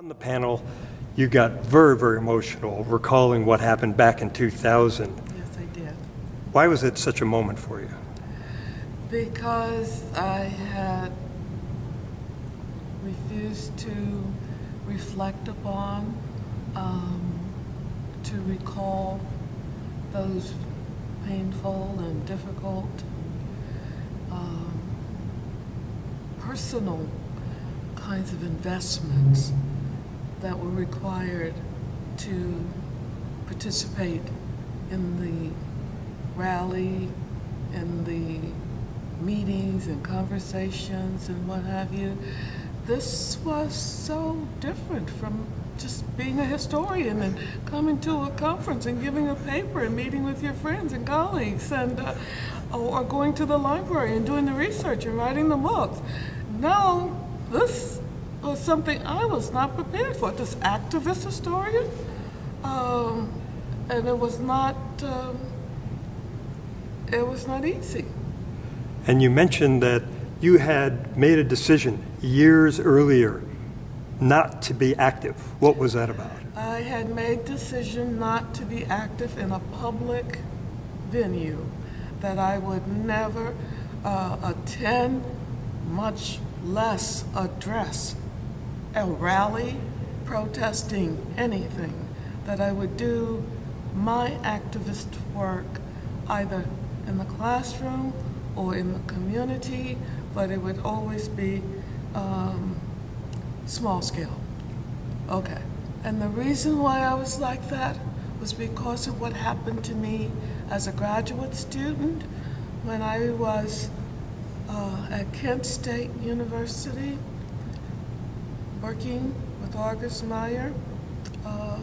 On the panel, you got very, very emotional recalling what happened back in 2000. Yes, I did. Why was it such a moment for you? Because I had refused to reflect upon, um, to recall those painful and difficult, um, personal kinds of investments that were required to participate in the rally, in the meetings and conversations and what have you. This was so different from just being a historian and coming to a conference and giving a paper and meeting with your friends and colleagues and uh, or going to the library and doing the research and writing the books. No, this was something I was not prepared for. This activist historian, um, and it was not. Um, it was not easy. And you mentioned that you had made a decision years earlier not to be active. What was that about? I had made decision not to be active in a public venue, that I would never uh, attend, much less address a rally, protesting anything, that I would do my activist work either in the classroom or in the community, but it would always be um, small scale. Okay. And the reason why I was like that was because of what happened to me as a graduate student when I was uh, at Kent State University working with August Meier. Uh,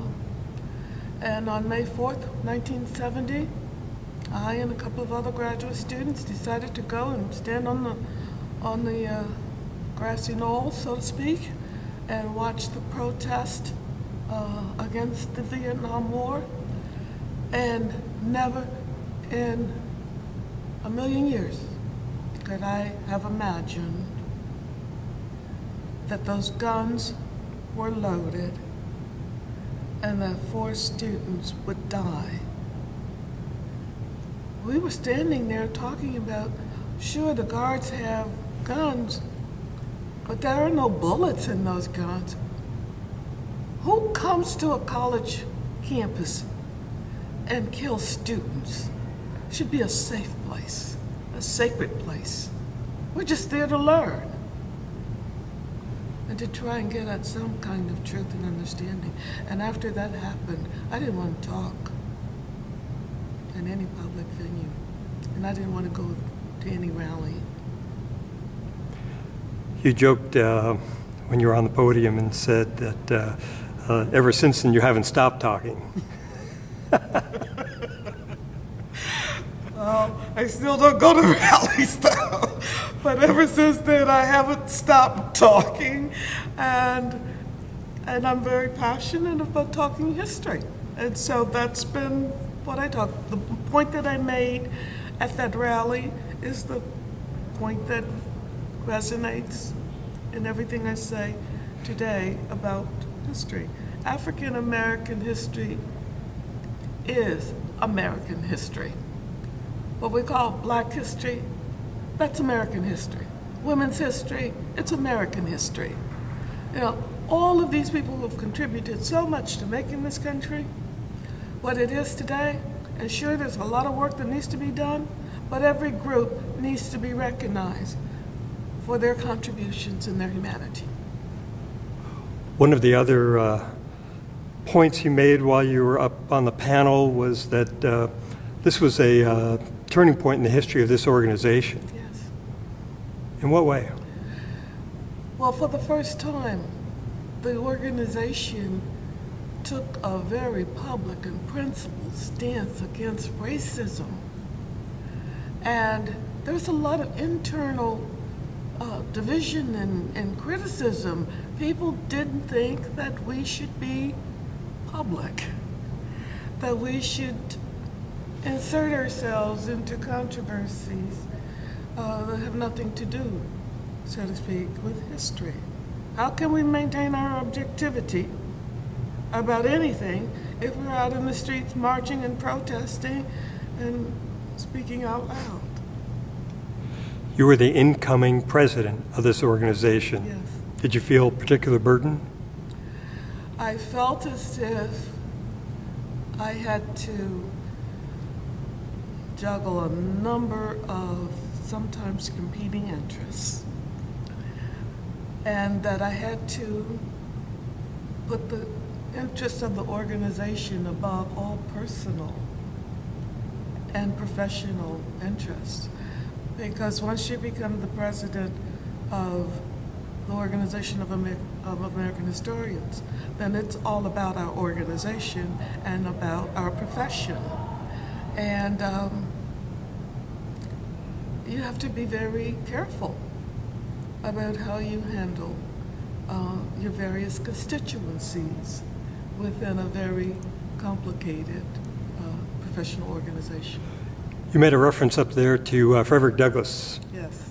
and on May 4th, 1970, I and a couple of other graduate students decided to go and stand on the, on the uh, grassy knoll, so to speak, and watch the protest uh, against the Vietnam War. And never in a million years could I have imagined that those guns were loaded and that four students would die. We were standing there talking about, sure, the guards have guns, but there are no bullets in those guns. Who comes to a college campus and kills students? It should be a safe place, a sacred place. We're just there to learn and to try and get at some kind of truth and understanding. And after that happened, I didn't want to talk in any public venue, and I didn't want to go to any rally. You joked uh, when you were on the podium and said that uh, uh, ever since then you haven't stopped talking. well, I still don't go to rallies though. But ever since then, I haven't stopped talking, and and I'm very passionate about talking history, and so that's been what I talk. The point that I made at that rally is the point that resonates in everything I say today about history. African American history is American history. What we call black history that's American history. Women's history, it's American history. You know, all of these people who have contributed so much to making this country what it is today, and sure, there's a lot of work that needs to be done, but every group needs to be recognized for their contributions and their humanity. One of the other uh, points you made while you were up on the panel was that uh, this was a uh, turning point in the history of this organization. In what way? Well, for the first time, the organization took a very public and principled stance against racism. And there's a lot of internal uh, division and, and criticism. People didn't think that we should be public, that we should insert ourselves into controversies uh, that have nothing to do, so to speak, with history. how can we maintain our objectivity about anything if we're out in the streets marching and protesting and speaking out loud? You were the incoming president of this organization. Yes. Did you feel a particular burden? I felt as if I had to juggle a number of sometimes competing interests. And that I had to put the interests of the organization above all personal and professional interests. Because once you become the president of the Organization of, Amer- of American Historians, then it's all about our organization and about our profession. And um, you have to be very careful about how you handle uh, your various constituencies within a very complicated uh, professional organization. You made a reference up there to uh, Frederick Douglass. Yes.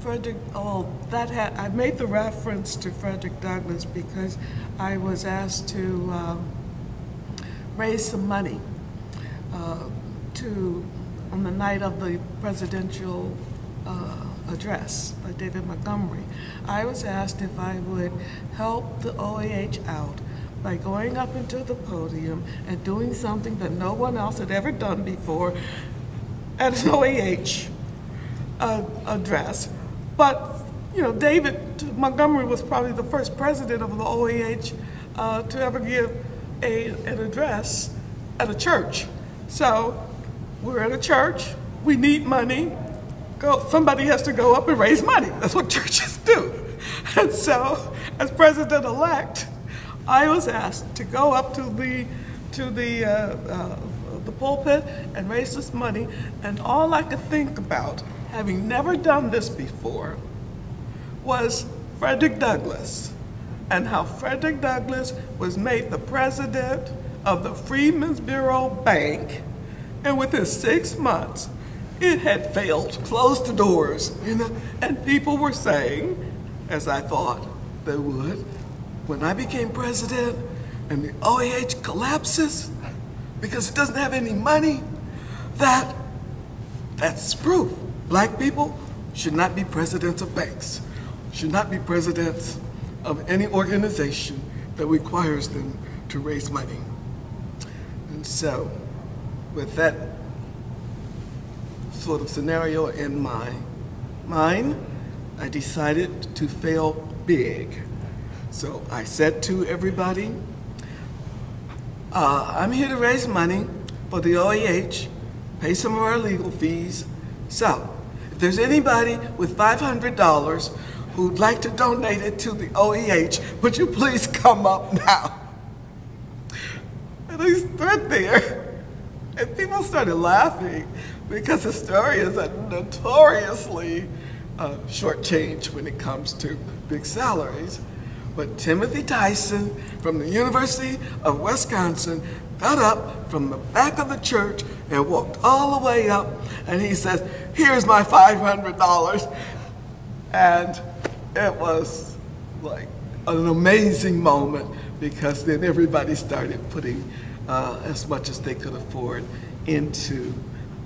Frederick, oh, that had, I made the reference to Frederick Douglass because I was asked to um, raise some money uh, to, on the night of the presidential uh, address by David Montgomery. I was asked if I would help the OAH out by going up into the podium and doing something that no one else had ever done before at an OAH uh, address. But, you know, David Montgomery was probably the first president of the OAH uh, to ever give a, an address at a church. So we're at a church, we need money, go, somebody has to go up and raise money. That's what churches do. And so, as president-elect, I was asked to go up to the to the uh, uh, the pulpit and raise this money, and all I could think about, having never done this before, was Frederick Douglass, and how Frederick Douglass was made the president of the Freedmen's Bureau Bank, and within six months, it had failed, closed the doors, you know, and people were saying, as I thought they would, when I became president and the OAH collapses because it doesn't have any money, that that's proof. Black people should not be presidents of banks, should not be presidents of any organization that requires them to raise money. And so, with that sort of scenario in my mind, I decided to fail big. So I said to everybody, uh, I'm here to raise money for the OAH, pay some of our legal fees. So if there's anybody with $500 who'd like to donate it to the OAH, would you please come up now? And I stood there, and people started laughing because historians are notoriously uh, shortchanged when it comes to big salaries. But Timothy Tyson from the University of Wisconsin got up from the back of the church and walked all the way up and he says, here's my $500. And it was like an amazing moment because then everybody started putting uh, as much as they could afford into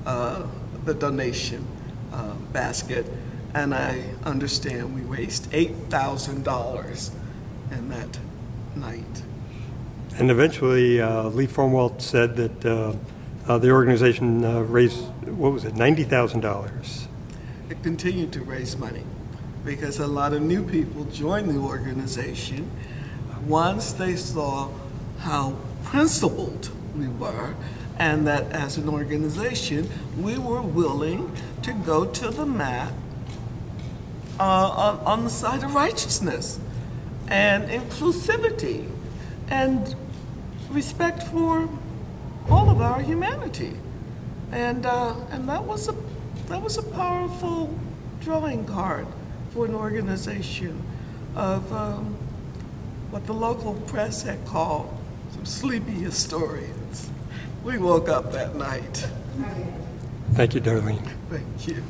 uh, the donation uh, basket. And I understand we raised $8,000 in that night. And eventually, uh, Lee Formwalt said that uh, uh, the organization uh, raised, what was it, $90,000. It continued to raise money because a lot of new people joined the organization once they saw how principled we were and that as an organization we were willing to go to the mat uh, on, on the side of righteousness and inclusivity and respect for all of our humanity. And, uh, and that, was a, that was a powerful drawing card for an organization of um, what the local press had called some sleepy historians. We woke up that night. Thank you, Darlene. Thank you.